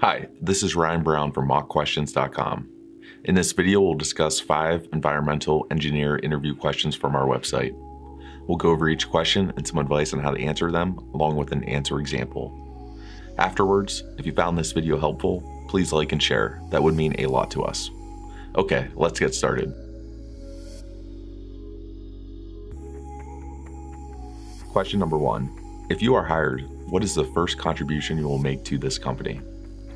Hi, this is Ryan Brown from mockquestions.com. In this video, we'll discuss five environmental engineer interview questions from our website. We'll go over each question and some advice on how to answer them, along with an answer example. Afterwards, if you found this video helpful, please like and share. That would mean a lot to us. Okay, let's get started. Question number one. If you are hired, what is the first contribution you will make to this company?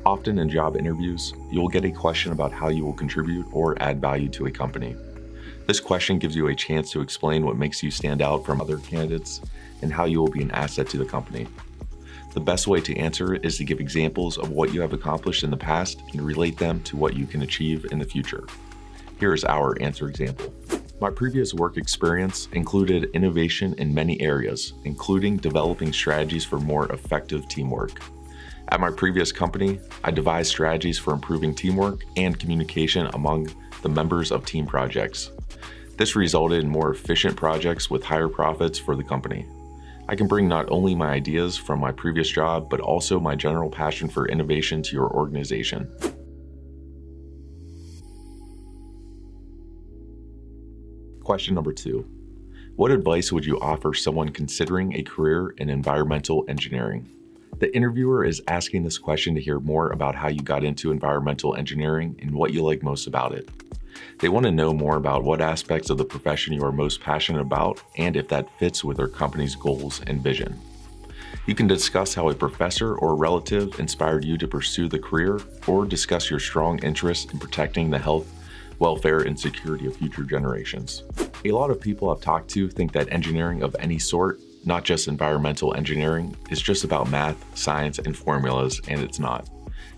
Often in job interviews, you will get a question about how you will contribute or add value to a company. This question gives you a chance to explain what makes you stand out from other candidates and how you will be an asset to the company. The best way to answer is to give examples of what you have accomplished in the past and relate them to what you can achieve in the future. Here is our answer example. My previous work experience included innovation in many areas, including developing strategies for more effective teamwork. At my previous company, I devised strategies for improving teamwork and communication among the members of team projects. This resulted in more efficient projects with higher profits for the company. I can bring not only my ideas from my previous job, but also my general passion for innovation to your organization. Question number two. What advice would you offer someone considering a career in environmental engineering? The interviewer is asking this question to hear more about how you got into environmental engineering and what you like most about it. They want to know more about what aspects of the profession you are most passionate about and if that fits with their company's goals and vision. You can discuss how a professor or relative inspired you to pursue the career or discuss your strong interest in protecting the health, welfare, and security of future generations. A lot of people I've talked to think that engineering of any sort not just environmental engineering, is just about math, science, and formulas, and it's not.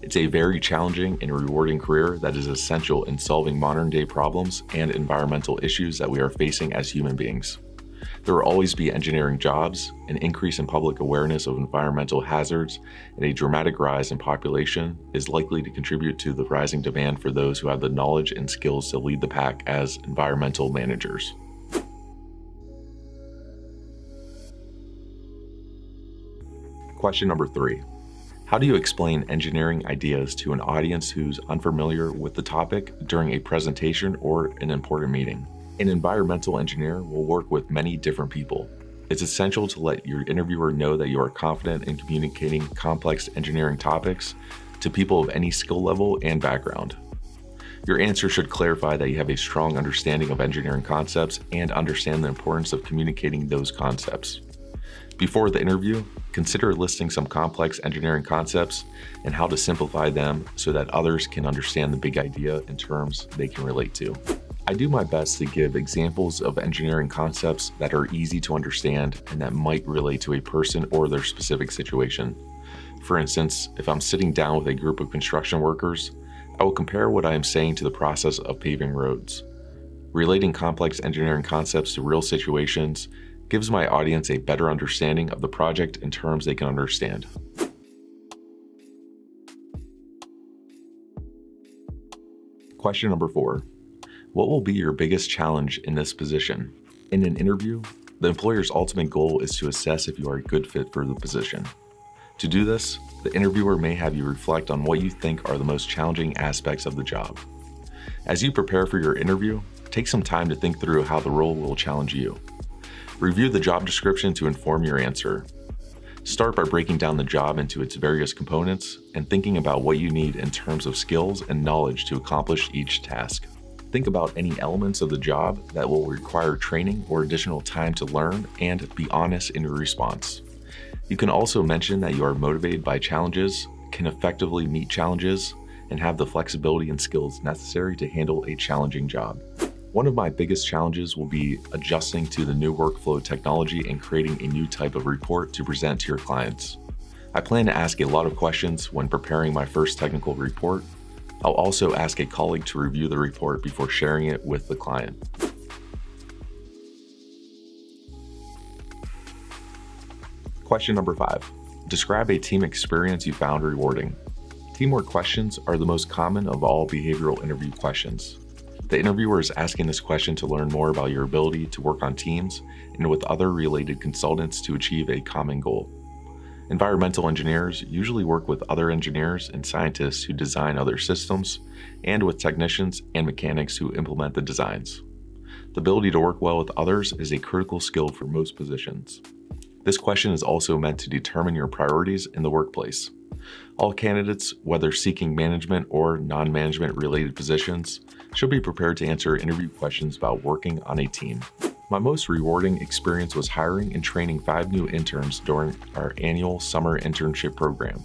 It's a very challenging and rewarding career that is essential in solving modern day problems and environmental issues that we are facing as human beings. There will always be engineering jobs, an increase in public awareness of environmental hazards, and a dramatic rise in population is likely to contribute to the rising demand for those who have the knowledge and skills to lead the pack as environmental managers. Question number three. How do you explain engineering ideas to an audience who's unfamiliar with the topic during a presentation or an important meeting? An environmental engineer will work with many different people. It's essential to let your interviewer know that you are confident in communicating complex engineering topics to people of any skill level and background. Your answer should clarify that you have a strong understanding of engineering concepts and understand the importance of communicating those concepts. Before the interview, consider listing some complex engineering concepts and how to simplify them so that others can understand the big idea in terms they can relate to. I do my best to give examples of engineering concepts that are easy to understand and that might relate to a person or their specific situation. For instance, if I'm sitting down with a group of construction workers, I will compare what I am saying to the process of paving roads. Relating complex engineering concepts to real situations gives my audience a better understanding of the project in terms they can understand. Question number four. What will be your biggest challenge in this position? In an interview, the employer's ultimate goal is to assess if you are a good fit for the position. To do this, the interviewer may have you reflect on what you think are the most challenging aspects of the job. As you prepare for your interview, take some time to think through how the role will challenge you. Review the job description to inform your answer. Start by breaking down the job into its various components and thinking about what you need in terms of skills and knowledge to accomplish each task. Think about any elements of the job that will require training or additional time to learn and be honest in your response. You can also mention that you are motivated by challenges, can effectively meet challenges, and have the flexibility and skills necessary to handle a challenging job. One of my biggest challenges will be adjusting to the new workflow technology and creating a new type of report to present to your clients. I plan to ask a lot of questions when preparing my first technical report. I'll also ask a colleague to review the report before sharing it with the client. Question number five. Describe a team experience you found rewarding. Teamwork questions are the most common of all behavioral interview questions. The interviewer is asking this question to learn more about your ability to work on teams and with other related consultants to achieve a common goal. Environmental engineers usually work with other engineers and scientists who design other systems, and with technicians and mechanics who implement the designs. The ability to work well with others is a critical skill for most positions. This question is also meant to determine your priorities in the workplace. All candidates, whether seeking management or non-management related positions, should be prepared to answer interview questions about working on a team. My most rewarding experience was hiring and training five new interns during our annual summer internship program,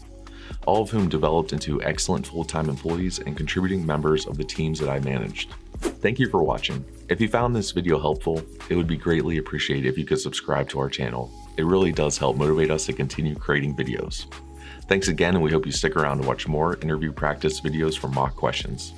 all of whom developed into excellent full-time employees and contributing members of the teams that I managed. Thank you for watching. If you found this video helpful, it would be greatly appreciated if you could subscribe to our channel. It really does help motivate us to continue creating videos. Thanks again, and we hope you stick around to watch more interview practice videos from mock questions.